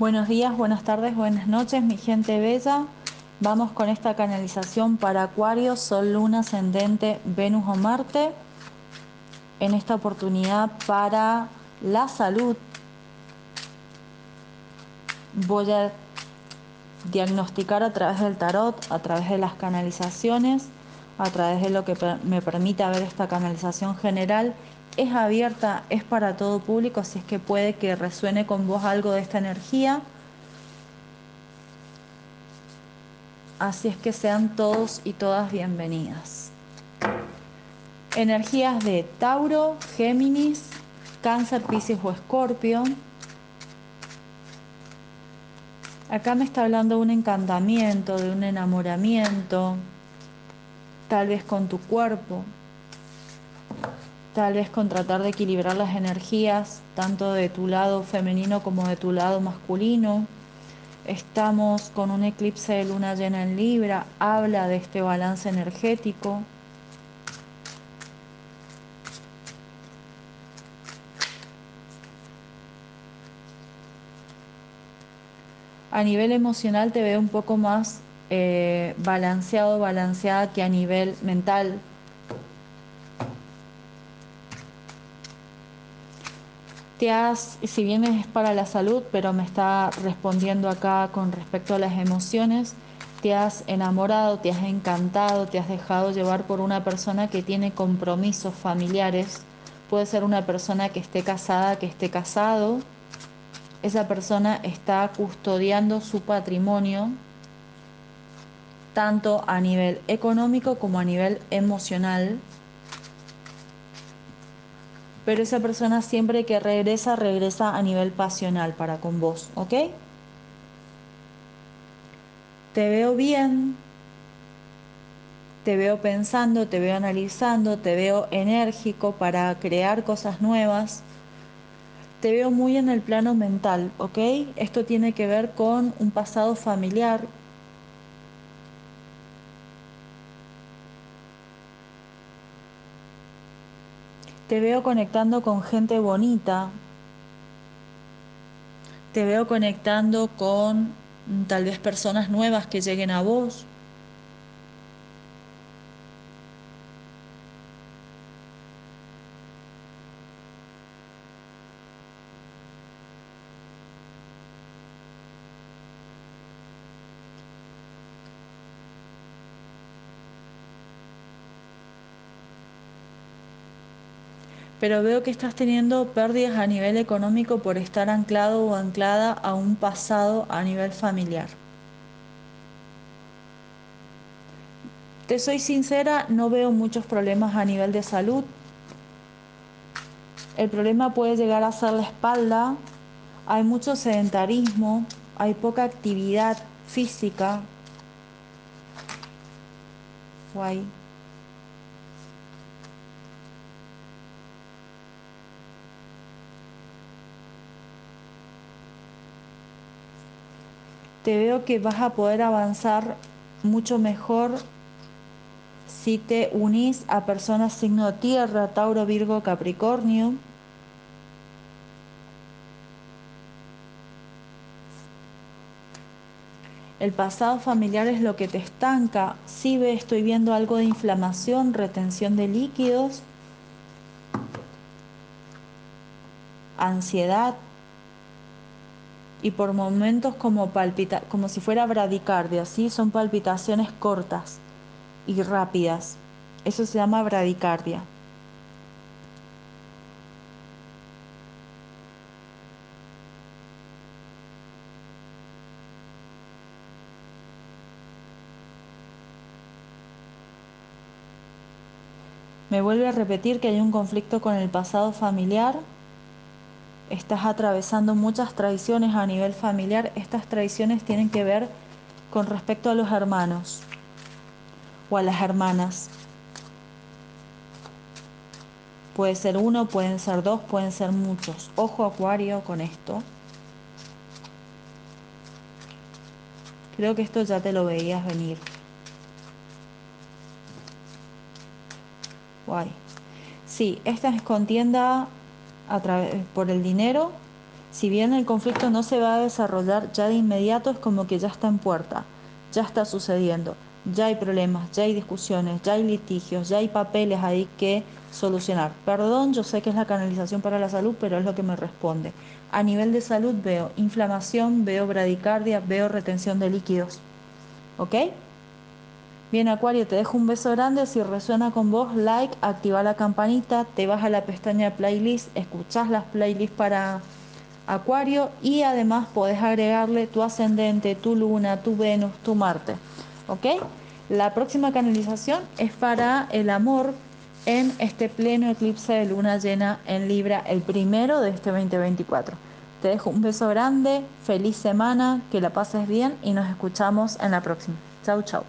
Buenos días, buenas tardes, buenas noches, mi gente bella. Vamos con esta canalización para Acuario, Sol, Luna, Ascendente, Venus o Marte. En esta oportunidad para la salud. Voy a diagnosticar a través del tarot, a través de las canalizaciones, a través de lo que me permita ver esta canalización general es abierta, es para todo público, si es que puede que resuene con vos algo de esta energía. Así es que sean todos y todas bienvenidas. Energías de Tauro, Géminis, Cáncer, Pisces o Escorpio. Acá me está hablando de un encantamiento, de un enamoramiento, tal vez con tu cuerpo, tal vez con tratar de equilibrar las energías, tanto de tu lado femenino como de tu lado masculino. Estamos con un eclipse de luna llena en Libra, habla de este balance energético. A nivel emocional te veo un poco más eh, balanceado, balanceada que a nivel mental, has, si bien es para la salud, pero me está respondiendo acá con respecto a las emociones, te has enamorado, te has encantado, te has dejado llevar por una persona que tiene compromisos familiares. Puede ser una persona que esté casada, que esté casado. Esa persona está custodiando su patrimonio, tanto a nivel económico como a nivel emocional pero esa persona siempre que regresa, regresa a nivel pasional para con vos, ¿ok? Te veo bien, te veo pensando, te veo analizando, te veo enérgico para crear cosas nuevas. Te veo muy en el plano mental, ¿ok? Esto tiene que ver con un pasado familiar, Te veo conectando con gente bonita. Te veo conectando con mm, tal vez personas nuevas que lleguen a vos. Pero veo que estás teniendo pérdidas a nivel económico por estar anclado o anclada a un pasado a nivel familiar. Te soy sincera, no veo muchos problemas a nivel de salud. El problema puede llegar a ser la espalda, hay mucho sedentarismo, hay poca actividad física. Guay. Te veo que vas a poder avanzar mucho mejor si te unís a personas signo tierra, Tauro, Virgo, Capricornio. El pasado familiar es lo que te estanca. Si ve, estoy viendo algo de inflamación, retención de líquidos, ansiedad, y por momentos como palpita, como si fuera bradicardia, ¿sí? Son palpitaciones cortas y rápidas. Eso se llama bradicardia. Me vuelve a repetir que hay un conflicto con el pasado familiar estás atravesando muchas traiciones a nivel familiar, estas traiciones tienen que ver con respecto a los hermanos o a las hermanas. Puede ser uno, pueden ser dos, pueden ser muchos. Ojo acuario con esto. Creo que esto ya te lo veías venir. Guay. Sí, esta es contienda por el dinero, Si bien el conflicto no se va a desarrollar ya de inmediato, es como que ya está en puerta, ya está sucediendo, ya hay problemas, ya hay discusiones, ya hay litigios, ya hay papeles ahí que solucionar. Perdón, yo sé que es la canalización para la salud, pero es lo que me responde. A nivel de salud veo inflamación, veo bradicardia, veo retención de líquidos. ¿Ok? Bien, Acuario, te dejo un beso grande. Si resuena con vos, like, activa la campanita, te vas a la pestaña playlist, escuchás las playlists para Acuario y además podés agregarle tu ascendente, tu luna, tu Venus, tu Marte. ¿Ok? La próxima canalización es para el amor en este pleno eclipse de luna llena en Libra, el primero de este 2024. Te dejo un beso grande, feliz semana, que la pases bien y nos escuchamos en la próxima. Chau, chau.